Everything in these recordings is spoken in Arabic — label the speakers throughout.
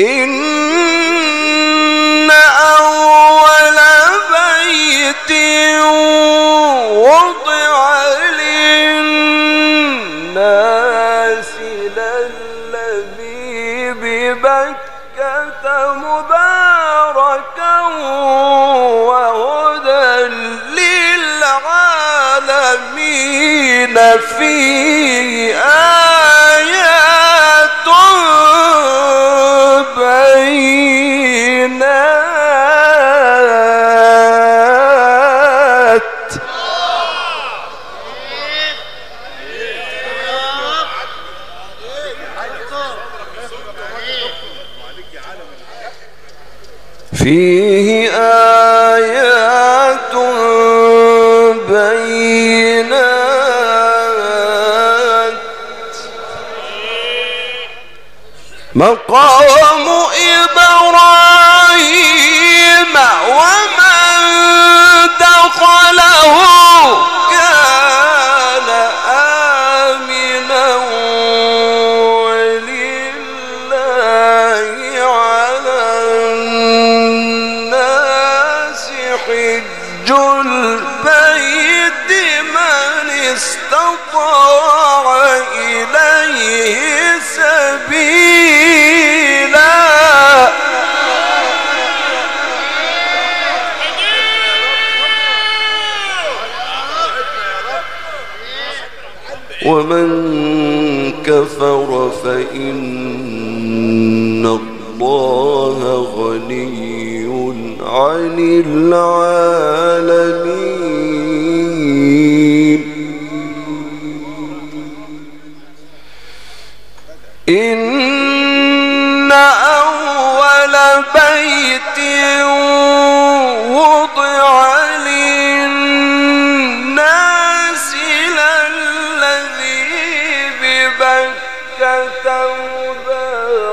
Speaker 1: إن أول بيت وضع للناس للذي ببكة مباركا وهدى للعالمين فيه. فيه آيات بينات. مقام إبراهيم ومن كفر فإن الله غني عن العالمين. إن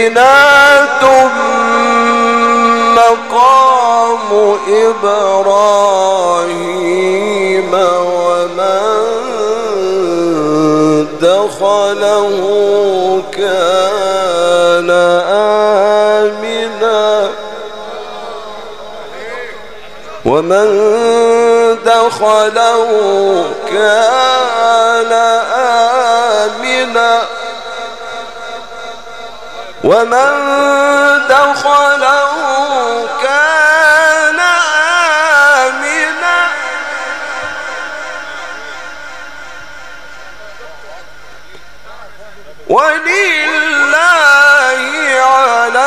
Speaker 1: بينات مقام إبراهيم ومن دخله كان آمنا ومن دخله ومن دخله كان آمنا ولله على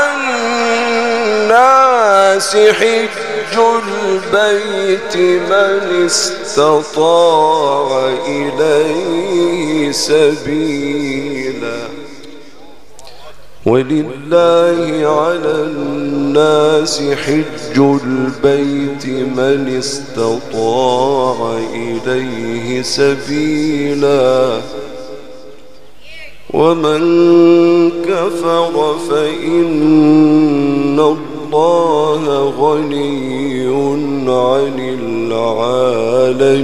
Speaker 1: الناس حج البيت من استطاع إليه سبيلا ولله على الناس حج البيت من استطاع إليه سبيلا ومن كفر فإن الله غني عن العالمين